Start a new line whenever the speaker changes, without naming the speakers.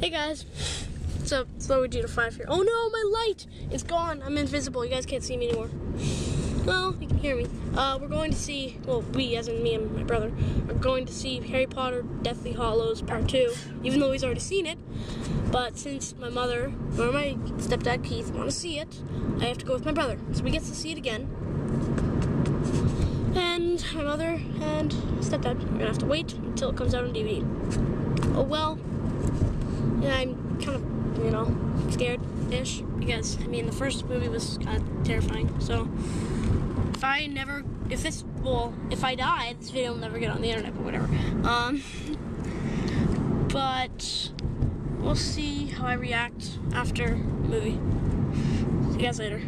Hey guys, up? It's Luigi to 5 here. Oh no, my light! It's gone. I'm invisible. You guys can't see me anymore. Well, you can hear me. Uh, we're going to see, well, we, as in me and my brother, are going to see Harry Potter Deathly Hallows Part 2, even though he's already seen it. But since my mother or my stepdad Keith want to see it, I have to go with my brother. So we get to see it again. And my mother and stepdad are gonna have to wait until it comes out on DVD. Oh well, you know, scared-ish because I mean the first movie was of terrifying. So if I never, if this, well, if I die, this video will never get on the internet, but whatever. Um, but we'll see how I react after the movie. See you guys later.